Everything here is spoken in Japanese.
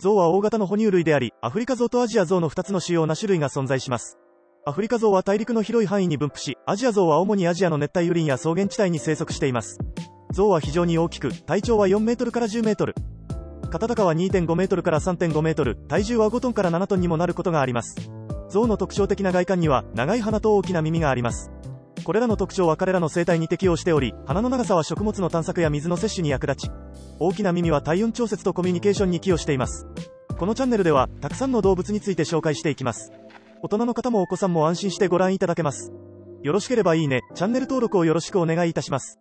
象は大型の哺乳類であり、アフリカ象とアジア象の2つの主要な種類が存在します。アフリカ象は大陸の広い範囲に分布し、アジア象は主にアジアの熱帯雨林や草原地帯に生息しています。象は非常に大きく、体長は4メートルから10メートル。肩高は2.5メートルから3.5メートル、体重は5トンから7トンにもなることがあります。象の特徴的な外観には、長い鼻と大きな耳があります。これらの特徴は彼らの生態に適応しており、鼻の長さは食物の探索や水の摂取に役立ち、大きな耳は体温調節とコミュニケーションに寄与しています。このチャンネルでは、たくさんの動物について紹介していきます。大人の方もお子さんも安心してご覧いただけます。よろしければいいね、チャンネル登録をよろしくお願いいたします。